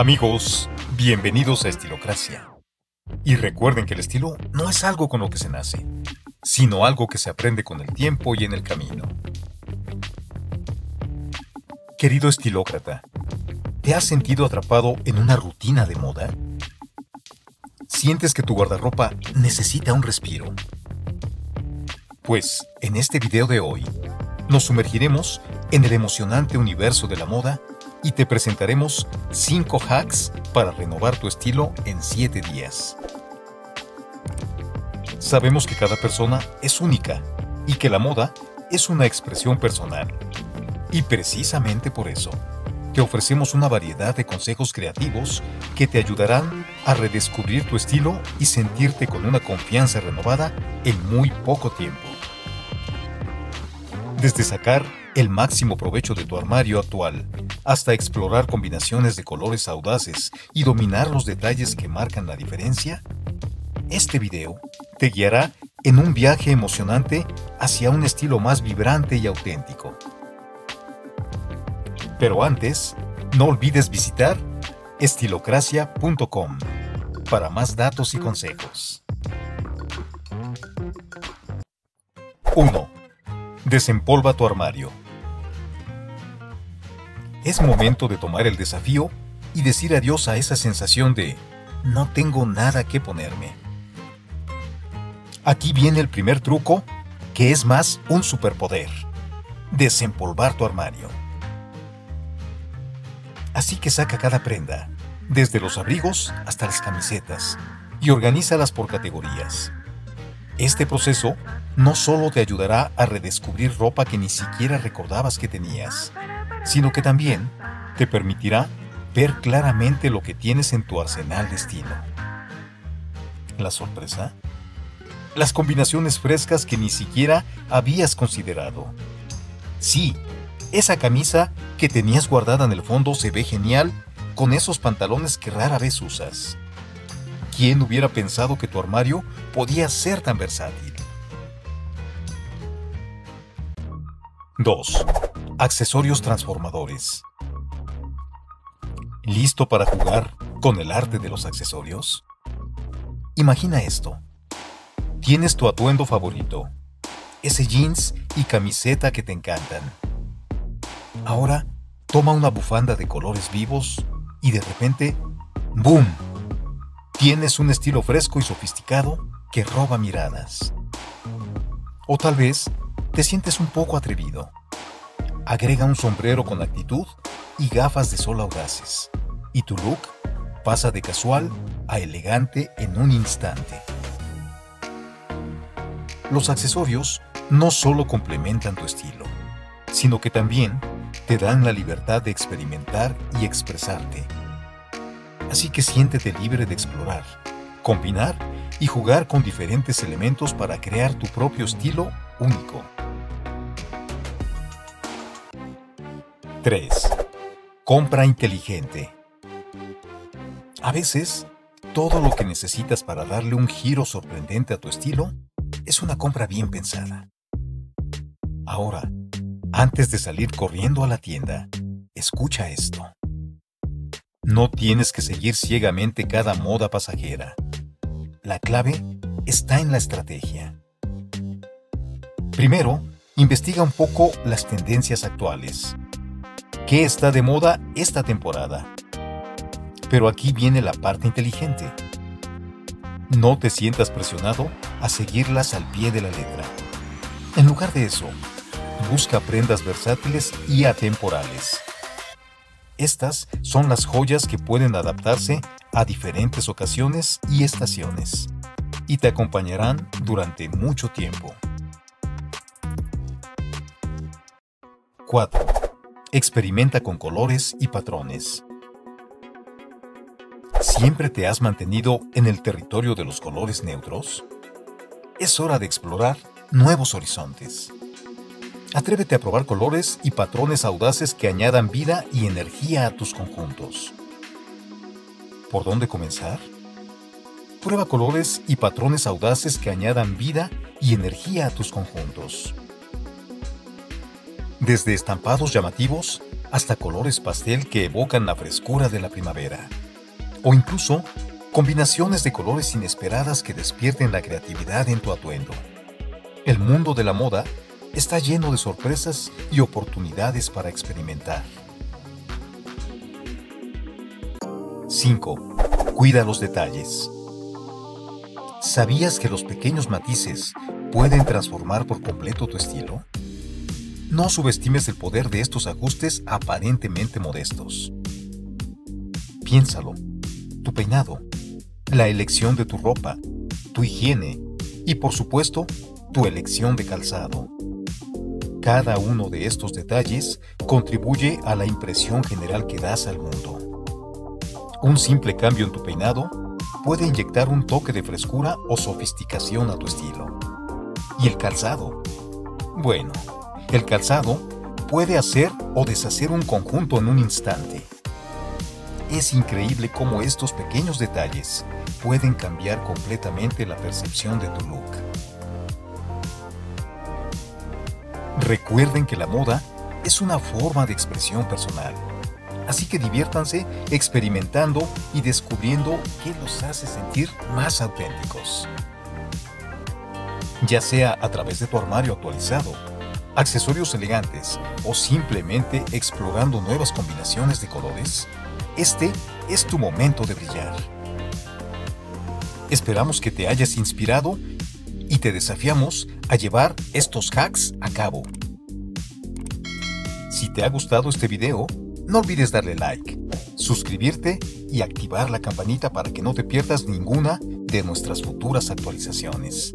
Amigos, bienvenidos a Estilocracia. Y recuerden que el estilo no es algo con lo que se nace, sino algo que se aprende con el tiempo y en el camino. Querido estilócrata, ¿te has sentido atrapado en una rutina de moda? ¿Sientes que tu guardarropa necesita un respiro? Pues, en este video de hoy, nos sumergiremos en el emocionante universo de la moda y te presentaremos 5 hacks para renovar tu estilo en 7 días. Sabemos que cada persona es única y que la moda es una expresión personal. Y precisamente por eso, te ofrecemos una variedad de consejos creativos que te ayudarán a redescubrir tu estilo y sentirte con una confianza renovada en muy poco tiempo. Desde sacar el máximo provecho de tu armario actual, hasta explorar combinaciones de colores audaces y dominar los detalles que marcan la diferencia, este video te guiará en un viaje emocionante hacia un estilo más vibrante y auténtico. Pero antes, no olvides visitar estilocracia.com para más datos y consejos. 1. Desempolva tu armario. Es momento de tomar el desafío y decir adiós a esa sensación de no tengo nada que ponerme. Aquí viene el primer truco, que es más un superpoder. Desempolvar tu armario. Así que saca cada prenda, desde los abrigos hasta las camisetas, y organízalas por categorías. Este proceso no solo te ayudará a redescubrir ropa que ni siquiera recordabas que tenías, sino que también te permitirá ver claramente lo que tienes en tu arsenal de estilo. ¿La sorpresa? Las combinaciones frescas que ni siquiera habías considerado. Sí, esa camisa que tenías guardada en el fondo se ve genial con esos pantalones que rara vez usas. ¿Quién hubiera pensado que tu armario podía ser tan versátil? 2. Accesorios transformadores. ¿Listo para jugar con el arte de los accesorios? Imagina esto. Tienes tu atuendo favorito, ese jeans y camiseta que te encantan. Ahora, toma una bufanda de colores vivos y de repente, ¡boom! Tienes un estilo fresco y sofisticado que roba miradas. O tal vez te sientes un poco atrevido agrega un sombrero con actitud y gafas de sol audaces, y tu look pasa de casual a elegante en un instante. Los accesorios no solo complementan tu estilo, sino que también te dan la libertad de experimentar y expresarte. Así que siéntete libre de explorar, combinar y jugar con diferentes elementos para crear tu propio estilo único. 3. Compra inteligente. A veces, todo lo que necesitas para darle un giro sorprendente a tu estilo es una compra bien pensada. Ahora, antes de salir corriendo a la tienda, escucha esto. No tienes que seguir ciegamente cada moda pasajera. La clave está en la estrategia. Primero, investiga un poco las tendencias actuales qué está de moda esta temporada. Pero aquí viene la parte inteligente. No te sientas presionado a seguirlas al pie de la letra. En lugar de eso, busca prendas versátiles y atemporales. Estas son las joyas que pueden adaptarse a diferentes ocasiones y estaciones y te acompañarán durante mucho tiempo. 4. Experimenta con colores y patrones. ¿Siempre te has mantenido en el territorio de los colores neutros? Es hora de explorar nuevos horizontes. Atrévete a probar colores y patrones audaces que añadan vida y energía a tus conjuntos. ¿Por dónde comenzar? Prueba colores y patrones audaces que añadan vida y energía a tus conjuntos desde estampados llamativos hasta colores pastel que evocan la frescura de la primavera. O incluso combinaciones de colores inesperadas que despierten la creatividad en tu atuendo. El mundo de la moda está lleno de sorpresas y oportunidades para experimentar. 5. Cuida los detalles. ¿Sabías que los pequeños matices pueden transformar por completo tu estilo? No subestimes el poder de estos ajustes aparentemente modestos. Piénsalo. Tu peinado, la elección de tu ropa, tu higiene y por supuesto, tu elección de calzado. Cada uno de estos detalles contribuye a la impresión general que das al mundo. Un simple cambio en tu peinado puede inyectar un toque de frescura o sofisticación a tu estilo. ¿Y el calzado? Bueno, el calzado puede hacer o deshacer un conjunto en un instante. Es increíble cómo estos pequeños detalles pueden cambiar completamente la percepción de tu look. Recuerden que la moda es una forma de expresión personal, así que diviértanse experimentando y descubriendo qué los hace sentir más auténticos. Ya sea a través de tu armario actualizado, accesorios elegantes o simplemente explorando nuevas combinaciones de colores, este es tu momento de brillar. Esperamos que te hayas inspirado y te desafiamos a llevar estos hacks a cabo. Si te ha gustado este video, no olvides darle like, suscribirte y activar la campanita para que no te pierdas ninguna de nuestras futuras actualizaciones.